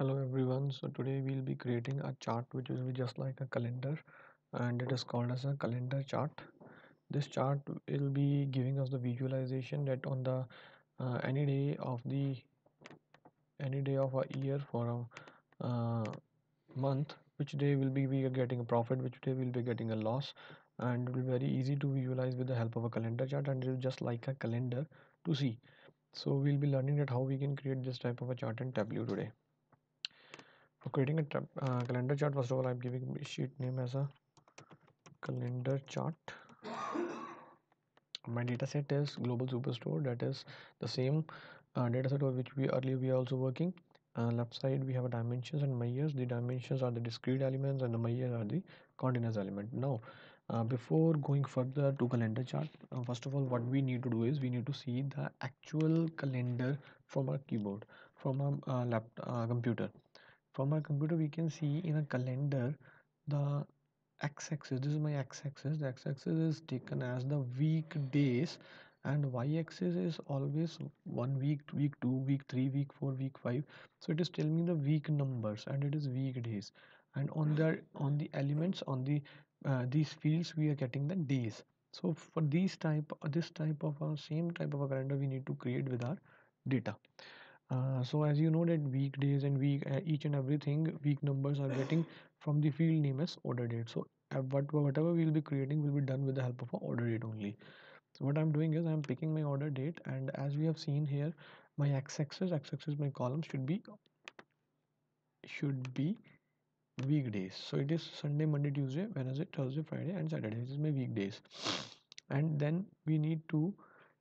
hello everyone. So today we'll be creating a chart which will be just like a calendar and it is called as a calendar chart. This chart will be giving us the visualization that on the uh, any day of the any day of a year for a uh, month which day will be we are getting a profit which day will be getting a loss. And it will be very easy to visualize with the help of a calendar chart and it is just like a calendar to see. So we'll be learning that how we can create this type of a chart in tableau today for creating a uh, calendar chart. First of all i'm giving sheet name as a calendar chart. My data set is global superstore. That is the same uh, data set of which we earlier we are also working. Uh, left side we have dimensions and measures. The dimensions are the discrete elements and the measures are the continuous element. Now uh, before going further to calendar chart uh, first of all what we need to do is we need to see the actual calendar from our keyboard from our uh, laptop uh, computer from our computer we can see in a calendar the x-axis this is my x-axis the x-axis is taken as the week days and y-axis is always one week week two week three week four week five. So it is telling me the week numbers and it is week days and on the on the elements on the uh, these fields we are getting the days. So for these type this type of our same type of a calendar we need to create with our data uh, so as you know that weekdays and week uh, each and everything week numbers are getting from the field name as order date. So uh, what, whatever we'll be creating will be done with the help of order date only. So what i'm doing is i'm picking my order date and as we have seen here my x-axis x-axis my column should be should be weekdays. So it is sunday monday tuesday wednesday thursday friday and saturday. This is my weekdays. And then we need to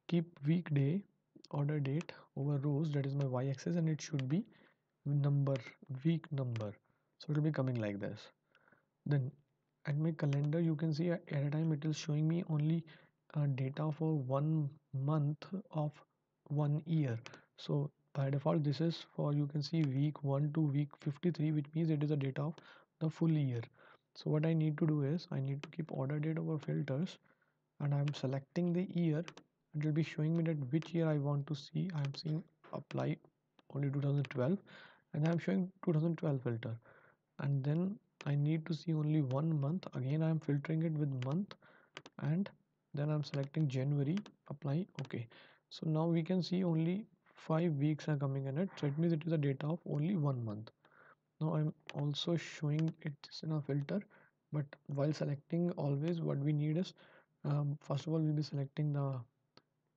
keep weekday order date over rows that is my y-axis and it should be number week number. So it will be coming like this. Then at my calendar you can see at a time it is showing me only uh, data for one month of one year. So by default this is for you can see week 1 to week 53 which means it is the data of the full year. So what I need to do is I need to keep order date over filters and I'm selecting the year it will be showing me that which year I want to see. I am seeing apply only 2012 and I am showing 2012 filter. And then I need to see only one month. Again I am filtering it with month and then I'm selecting January apply okay. So now we can see only five weeks are coming in it. So it means it is a data of only one month. Now I'm also showing it in a filter but while selecting always what we need is um, first of all we'll be selecting the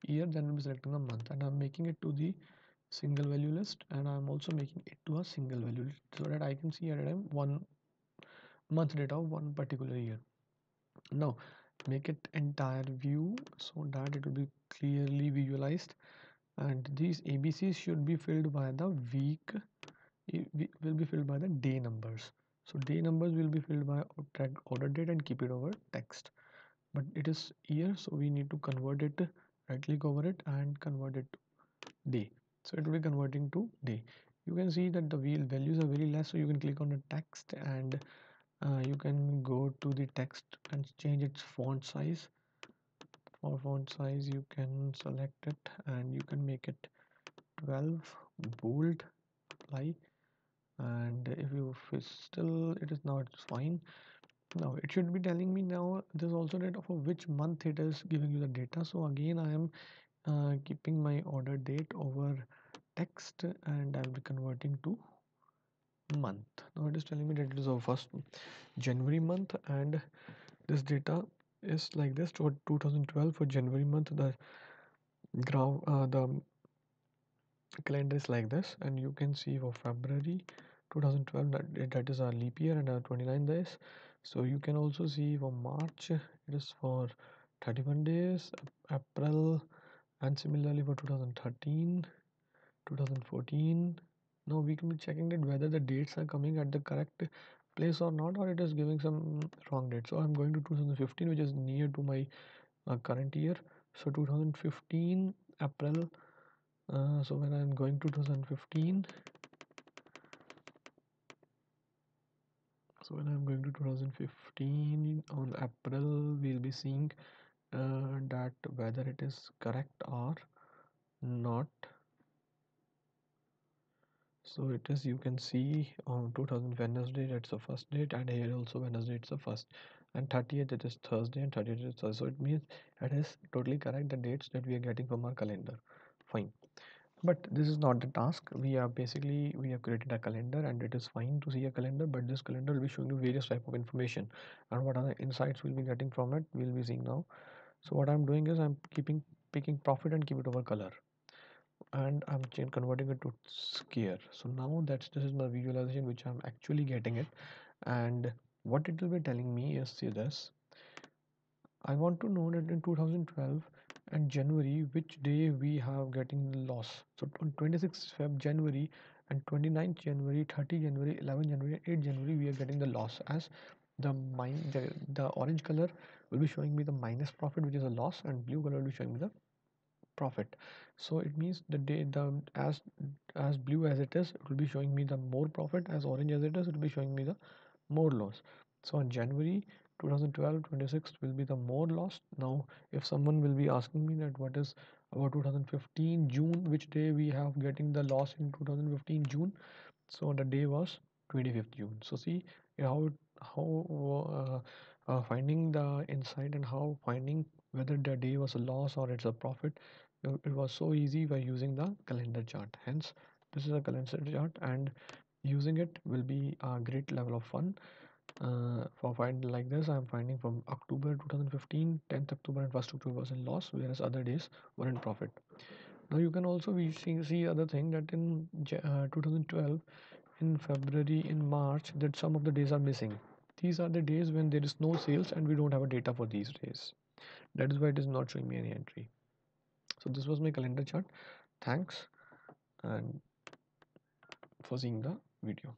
year then we'll be selecting the month and I'm making it to the single value list and I'm also making it to a single value list so that I can see at a time one month data of one particular year. Now make it entire view so that it will be clearly visualized and these ABCs should be filled by the week it will be filled by the day numbers. So day numbers will be filled by order date and keep it over text. But it is year so we need to convert it right click over it and convert it to day. So it will be converting to day. You can see that the wheel values are very less so you can click on the text and uh, you can go to the text and change its font size. For font size you can select it and you can make it 12 bold apply. And if you still it is not fine now it should be telling me now there's also data for which month it is giving you the data. So again i am uh, keeping my order date over text and i'll be converting to month. Now it is telling me that it is our first january month and this data is like this for 2012 for january month. The graph uh, the calendar is like this and you can see for february 2012 that, that is our leap year and our 29 days so you can also see for march it is for 31 days april and similarly for 2013 2014 now we can be checking that whether the dates are coming at the correct place or not or it is giving some wrong date. So i'm going to 2015 which is near to my uh, current year. So 2015 april uh, so when i'm going to 2015 so when i'm going to 2015 on april we'll be seeing uh, that whether it is correct or not. So it is you can see on 2000 wednesday that's the first date and here also wednesday it's the first. And 30th it is thursday and 30th is thursday. So it means it is totally correct the dates that we are getting from our calendar. Fine but this is not the task. We are basically we have created a calendar and it is fine to see a calendar but this calendar will be showing you various type of information and what are the insights we'll be getting from it we'll be seeing now. So what i'm doing is i'm keeping picking profit and keep it over color. And I'm converting it to square. So now that's this is my visualization which I'm actually getting it. And what it will be telling me is see this. I want to know that in 2012 and January which day we have getting loss? So on 26th Feb January and 29th January 30 January 11 January 8 January we are getting the loss as the mine the, the orange color will be showing me the minus profit which is a loss and blue color will be showing me the profit. So it means the day the as as blue as it is it will be showing me the more profit. As orange as it is it will be showing me the more loss. So on january 2012 26 will be the more loss now if someone will be asking me that what is about 2015 june which day we have getting the loss in 2015 june? So the day was 25th june. So see how how uh, uh, finding the insight and how finding whether the day was a loss or it's a profit it was so easy by using the calendar chart. Hence this is a calendar chart and using it will be a great level of fun uh, for finding like this i'm finding from october 2015 10th october and 1st october was in loss whereas other days were in profit. Now you can also be see, see other thing that in uh, 2012 in february in march that some of the days are missing. These are the days when there is no sales and we don't have a data for these days. That is why it is not showing me any entry. So this was my calendar chart. Thanks and for seeing the video